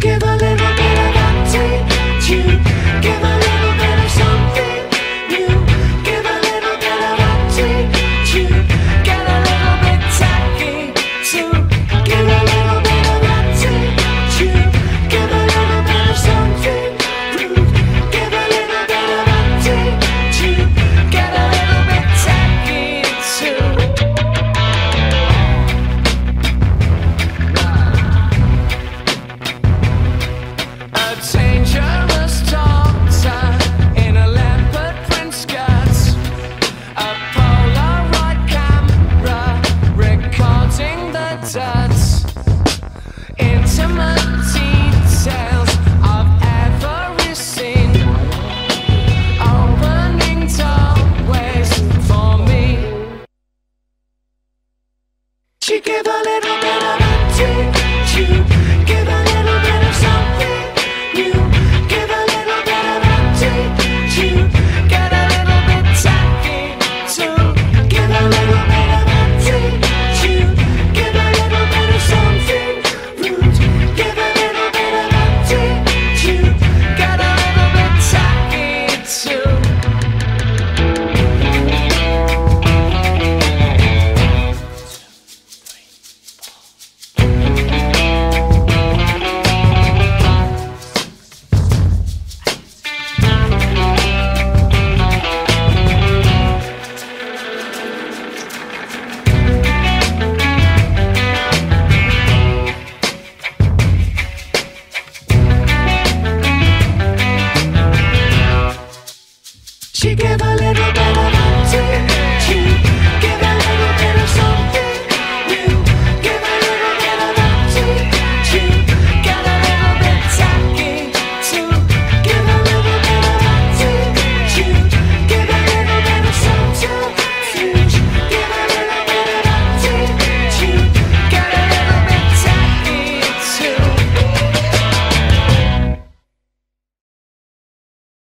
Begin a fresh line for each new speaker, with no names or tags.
give a little She gave a little She gave a little bit of